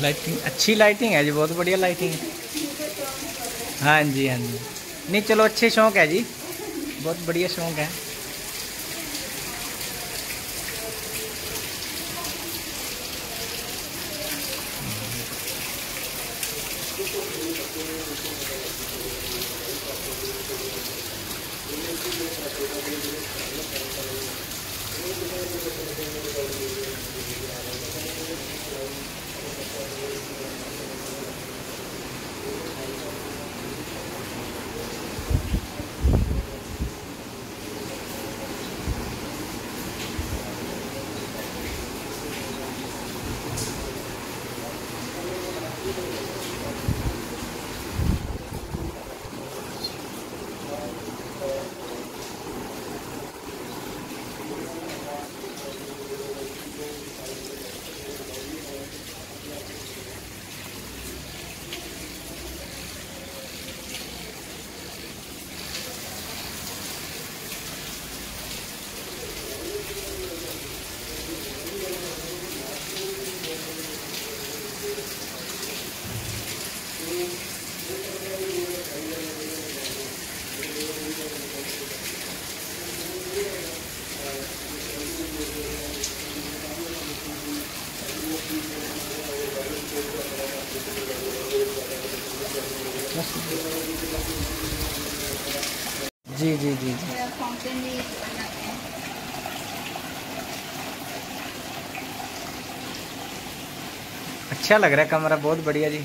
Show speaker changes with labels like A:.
A: Lighting अच्छी lighting है जी, बहुत बढ़िया लाइटिंग है। हाँ जी हाँ जी। नहीं, चलो अच्छे शौक है जी। बहुत बढ़िया शौक है। जी जी
B: जी जी।
A: अच्छा लग रहा है कमरा बहुत बढ़िया जी।